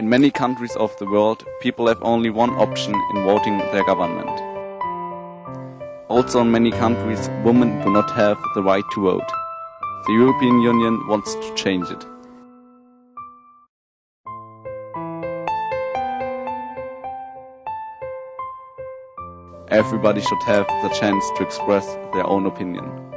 In many countries of the world, people have only one option in voting their government. Also in many countries, women do not have the right to vote. The European Union wants to change it. Everybody should have the chance to express their own opinion.